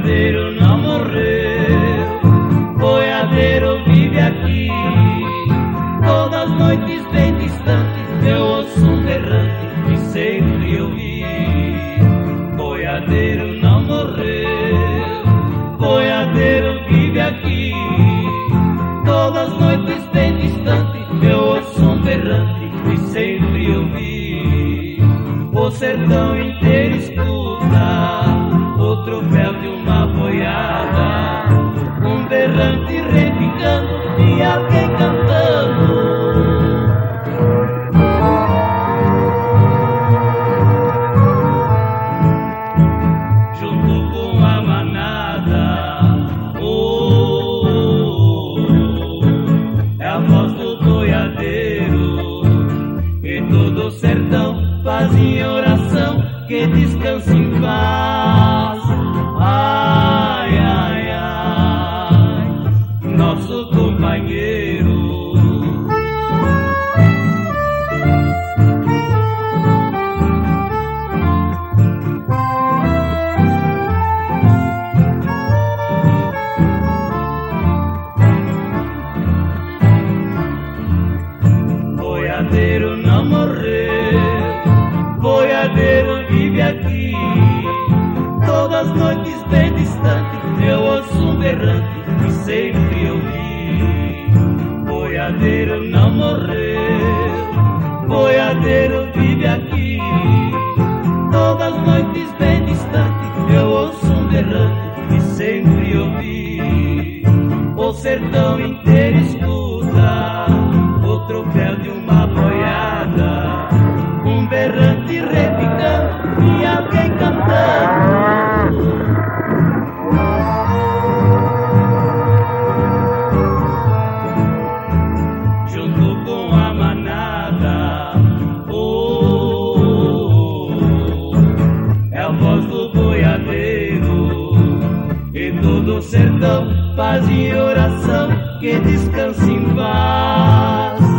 boiadeiro não morreu, boiadeiro vive aqui. Todas as noites bem distante, eu ouço um berrante que sempre ouvi. Boiadeiro não morreu, boiadeiro vive aqui. Todas as noites bem distante, eu ouço um berrante que sempre ouvi. O sertão inteiro escuta o troféu de um berrante repicando e alguém cantando. Junto com a manada, oh, é a voz do boiadeiro e todo o sertão faz em oração que descanse em paz. Boiadeiro não morreu, boiadeiro vive aqui. Todas as noites bem distante, eu ouço um berrante que sempre ouvi. Boiadeiro não morreu, boiadeiro vive aqui. Todas as noites bem distante, eu ouço um berrante que sempre ouvi. O sertão inteiro escuta o troféu berrante repicando e alguém cantando. E sertão faz em oração que descanse em paz.